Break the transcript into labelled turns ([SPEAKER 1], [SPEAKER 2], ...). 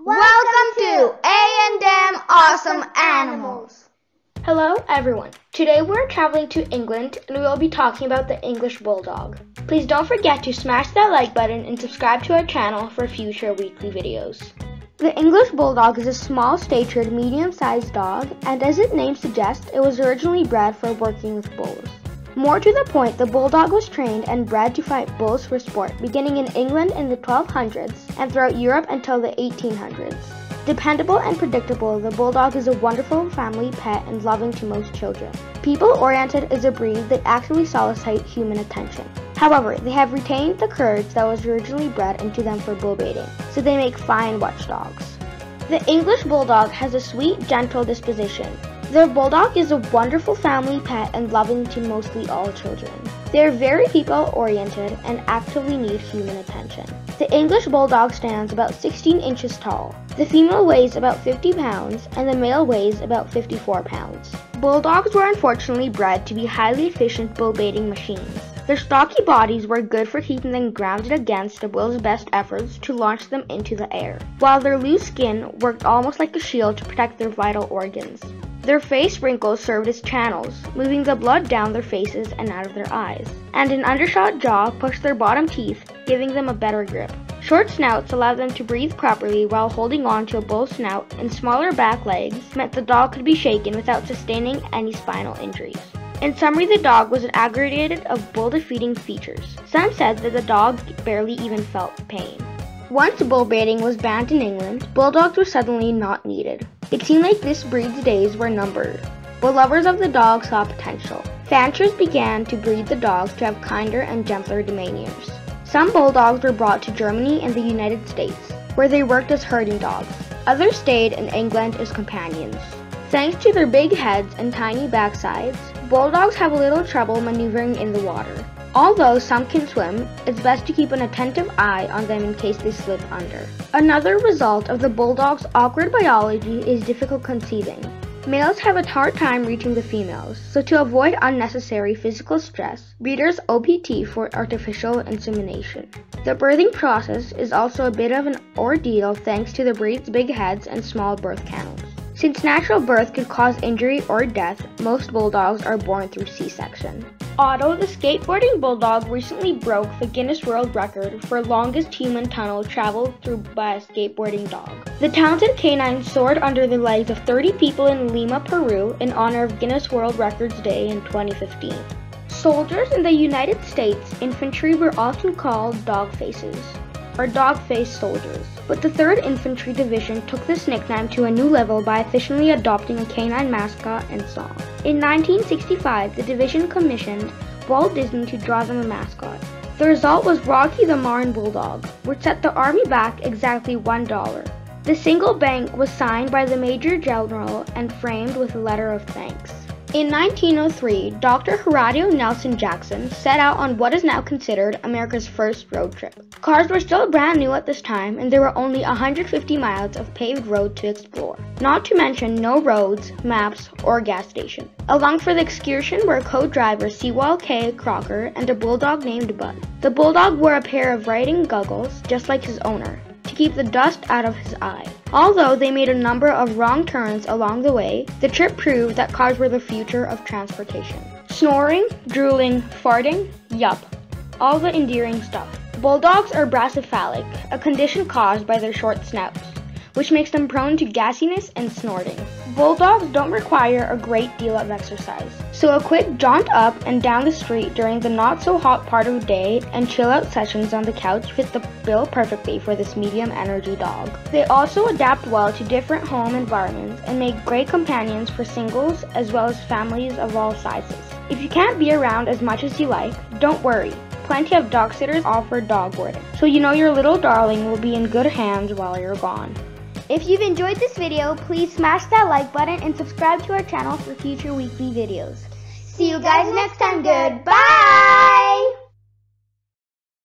[SPEAKER 1] Welcome to A&M Awesome Animals.
[SPEAKER 2] Hello everyone. Today we're traveling to England and we will be talking about the English Bulldog. Please don't forget to smash that like button and subscribe to our channel for future weekly videos. The English Bulldog is a small statured, medium-sized dog, and as its name suggests, it was originally bred for working with bulls. More to the point, the Bulldog was trained and bred to fight bulls for sport, beginning in England in the 1200s and throughout Europe until the 1800s. Dependable and predictable, the Bulldog is a wonderful family pet and loving to most children. People-oriented is a breed that actively solicite human attention. However, they have retained the courage that was originally bred into them for bull baiting, so they make fine watchdogs. The English Bulldog has a sweet, gentle disposition, the bulldog is a wonderful family pet and loving to mostly all children. They are very people oriented and actively need human attention. The English Bulldog stands about 16 inches tall. The female weighs about 50 pounds and the male weighs about 54 pounds. Bulldogs were unfortunately bred to be highly efficient bull baiting machines. Their stocky bodies were good for keeping them grounded against the bull's best efforts to launch them into the air, while their loose skin worked almost like a shield to protect their vital organs. Their face wrinkles served as channels, moving the blood down their faces and out of their eyes. And an undershot jaw pushed their bottom teeth, giving them a better grip. Short snouts allowed them to breathe properly while holding on to a bull's snout, and smaller back legs meant the dog could be shaken without sustaining any spinal injuries. In summary, the dog was an aggregated of bull defeating features. Some said that the dog barely even felt pain. Once bull baiting was banned in England, bulldogs were suddenly not needed. It seemed like this breed's days were numbered, but lovers of the dog saw potential. Fanciers began to breed the dogs to have kinder and gentler demeanors. Some bulldogs were brought to Germany and the United States, where they worked as herding dogs. Others stayed in England as companions. Thanks to their big heads and tiny backsides, bulldogs have little trouble maneuvering in the water. Although some can swim, it's best to keep an attentive eye on them in case they slip under. Another result of the bulldog's awkward biology is difficult conceiving. Males have a hard time reaching the females, so to avoid unnecessary physical stress, breeders OPT for artificial insemination. The birthing process is also a bit of an ordeal thanks to the breed's big heads and small birth canals. Since natural birth could cause injury or death, most bulldogs are born through C-section. Otto, the skateboarding bulldog, recently broke the Guinness World Record for longest human tunnel traveled through by a skateboarding dog. The talented canine soared under the legs of 30 people in Lima, Peru in honor of Guinness World Records Day in 2015. Soldiers in the United States infantry were often called dog faces or dog-faced soldiers. But the 3rd Infantry Division took this nickname to a new level by officially adopting a canine mascot and song. In 1965, the division commissioned Walt Disney to draw them a mascot. The result was Rocky the Marne Bulldog, which set the Army back exactly $1. The single bank was signed by the Major General and framed with a letter of thanks. In 1903, Dr. Horatio Nelson Jackson set out on what is now considered America's first road trip. Cars were still brand new at this time, and there were only 150 miles of paved road to explore, not to mention no roads, maps, or gas station. Along for the excursion were co-driver Sewall K. Crocker and a bulldog named Bud. The bulldog wore a pair of riding goggles, just like his owner, to keep the dust out of his eye. Although they made a number of wrong turns along the way, the trip proved that cars were the future of transportation. Snoring, drooling, farting, yup, all the endearing stuff. Bulldogs are brachycephalic, a condition caused by their short snouts which makes them prone to gassiness and snorting. Bulldogs don't require a great deal of exercise, so a quick jaunt up and down the street during the not so hot part of the day and chill out sessions on the couch fit the bill perfectly for this medium energy dog. They also adapt well to different home environments and make great companions for singles as well as families of all sizes. If you can't be around as much as you like, don't worry. Plenty of dog sitters offer dog boarding, so you know your little darling will be in good hands while you're gone. If you've enjoyed this video, please smash that like button and subscribe to our channel for future weekly videos.
[SPEAKER 1] See you guys next time. Goodbye.